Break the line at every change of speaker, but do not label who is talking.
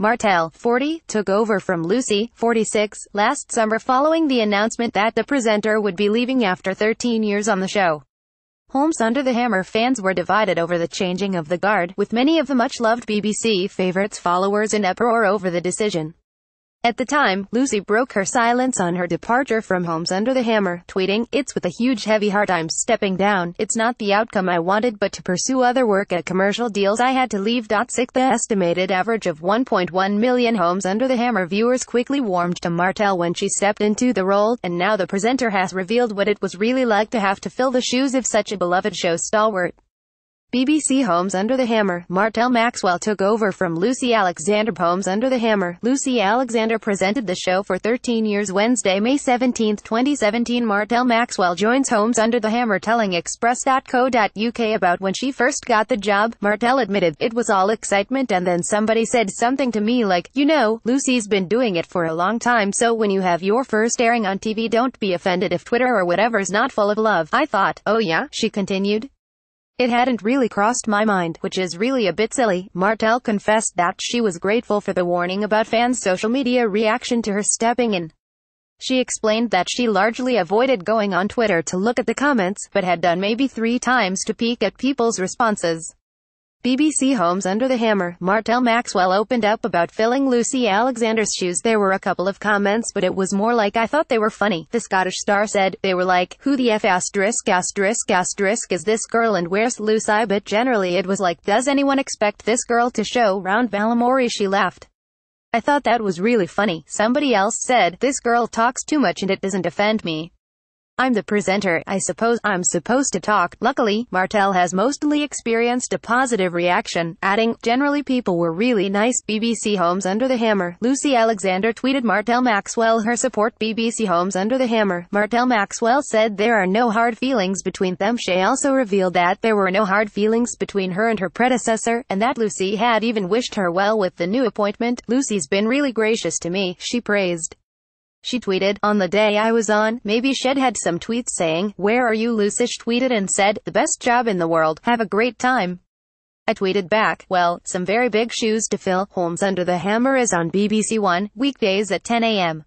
Martel, 40, took over from Lucy, 46, last summer following the announcement that the presenter would be leaving after 13 years on the show. Homes Under the Hammer fans were divided over the changing of the guard, with many of the much-loved BBC favourites followers in uproar over the decision. At the time, Lucy broke her silence on her departure from Homes Under the Hammer, tweeting, It's with a huge heavy heart I'm stepping down. It's not the outcome I wanted but to pursue other work at commercial deals I had to leave. Sick the estimated average of 1.1 million Homes Under the Hammer viewers quickly warmed to Martel when she stepped into the role, and now the presenter has revealed what it was really like to have to fill the shoes of such a beloved show stalwart. BBC Homes Under the Hammer, Martel Maxwell took over from Lucy Alexander Homes Under the Hammer. Lucy Alexander presented the show for 13 years Wednesday, May 17, 2017. Martel Maxwell joins Homes Under the Hammer telling Express.co.uk about when she first got the job. Martel admitted, it was all excitement and then somebody said something to me like, you know, Lucy's been doing it for a long time so when you have your first airing on TV don't be offended if Twitter or whatever's not full of love. I thought, oh yeah, she continued. It hadn't really crossed my mind, which is really a bit silly. Martel confessed that she was grateful for the warning about fans' social media reaction to her stepping in. She explained that she largely avoided going on Twitter to look at the comments, but had done maybe three times to peek at people's responses. BBC Homes Under the Hammer, Martel Maxwell opened up about filling Lucy Alexander's shoes. There were a couple of comments but it was more like I thought they were funny. The Scottish star said, they were like, who the F asterisk asterisk asterisk is this girl and where's Lucy? But generally it was like, does anyone expect this girl to show round Balamory? She laughed. I thought that was really funny. Somebody else said, this girl talks too much and it doesn't offend me. I'm the presenter, I suppose I'm supposed to talk. Luckily, Martel has mostly experienced a positive reaction, adding, generally people were really nice. BBC Homes Under the Hammer. Lucy Alexander tweeted Martel Maxwell her support BBC Homes Under the Hammer. Martel Maxwell said there are no hard feelings between them. She also revealed that there were no hard feelings between her and her predecessor, and that Lucy had even wished her well with the new appointment. Lucy's been really gracious to me, she praised. She tweeted, on the day I was on, maybe Shed had some tweets saying, where are you Lucish tweeted and said, the best job in the world, have a great time. I tweeted back, well, some very big shoes to fill, Homes Under the Hammer is on BBC One, weekdays at 10 a.m.